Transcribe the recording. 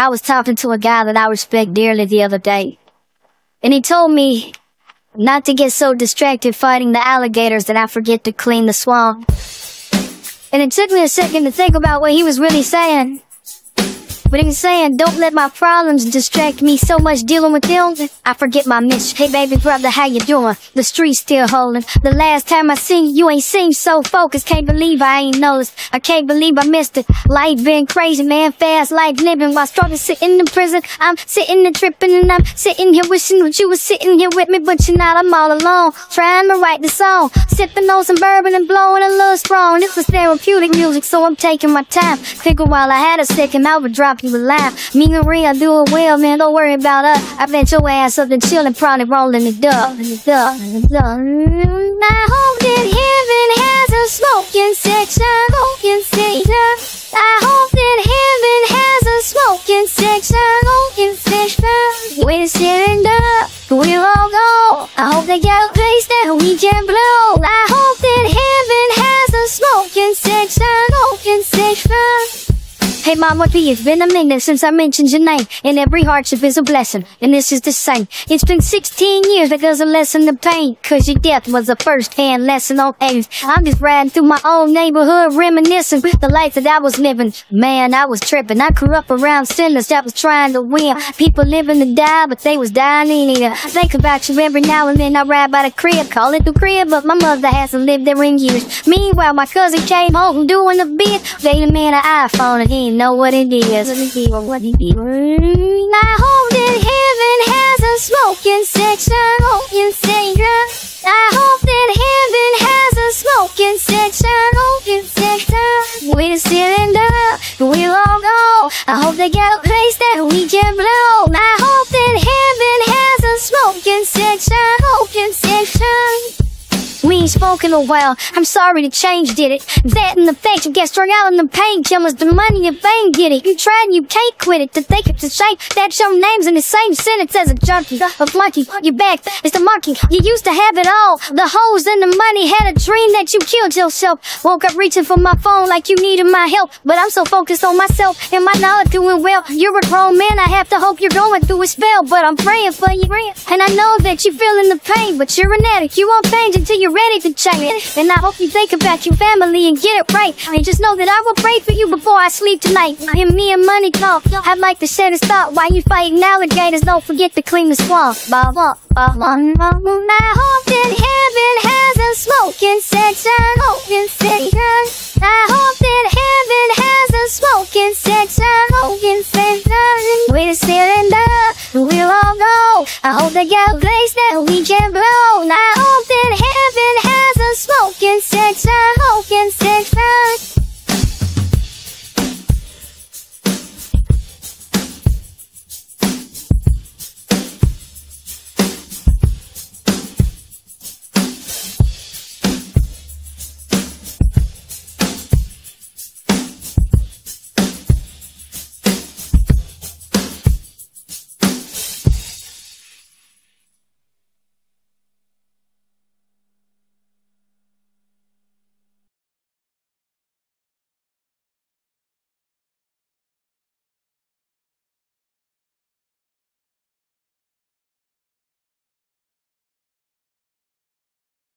I was talking to a guy that I respect dearly the other day. And he told me not to get so distracted fighting the alligators that I forget to clean the swamp. And it took me a second to think about what he was really saying. But he's saying, don't let my problems distract me so much dealing with them. I forget my mission. Hey baby brother, how you doing? The street's still holding. The last time I seen you, you ain't seemed so focused. Can't believe I ain't noticed. I can't believe I missed it. Life been crazy, man. Fast life living while struggling sitting in prison. I'm sitting and tripping and I'm sitting here wishing that you was sitting here with me, but you're not. I'm all alone. Trying to write the song. Sipping on some bourbon and blowing a little strong. This is therapeutic music, so I'm taking my time. Figure while I had a second, I would drop you a laugh. Me and Rhea do it well, man. Don't worry about us. I bet your ass up and chillin', probably rolling it up. I hope that heaven has a smoking section. Smoking section. I hope that heaven has a smoking section. Smoking section. We're sitting up, we'll all go. I hope they got a place that we can blow. I hope that heaven has a smoking section. Hey mama P, it's been a minute since I mentioned your name And every hardship is a blessing, and this is the same. It's been 16 years that there's a lesson of pain Cause your death was a first-hand lesson on age I'm just riding through my own neighborhood reminiscing The life that I was living. Man, I was tripping. I grew up around sinners that was trying to win. People living to die, but they was dying anyway. Think about you every now and then. I ride by the crib Call it the crib, but my mother hasn't lived there in years. Meanwhile, my cousin came home doing a bid They the man an iPhone and he know what it is. What it is. I hope that heaven has a smoking section. Oh, smoking section. I hope that heaven has a smoking section. Smoking section. We're sitting up, we'll all go. I hope they got a place that we can blow. Spoken a while. I'm sorry the change did it. That and the fact you get strung out on the painkillers, the money and fame get it. You try and you can't quit it. To think it's a shame that your name's in the same sentence as a junkie, a flunky. You back, it's the monkey. You used to have it all. The hoes and the money had a dream that you killed yourself. Woke up reaching for my phone like you needed my help. But I'm so focused on myself and my knowledge doing well. You're a grown man. I have to hope you're going through a spell. But I'm praying for you. And I know that you're feeling the pain. But you're an addict. You won't change until you're ready to change shining. And I hope you think about your family and get it right. And just know that I will pray for you before I sleep tonight. Hear me and money talk. I'd like to share this thought Why you fighting alligators. Don't forget to clean the swamp. Bah. I hope that heaven has a smoking section. Smoking section. I hope that heaven has a smoking section. Smoking section. We're still in love. We'll all go. I hope they got a place that we can blow. Now it's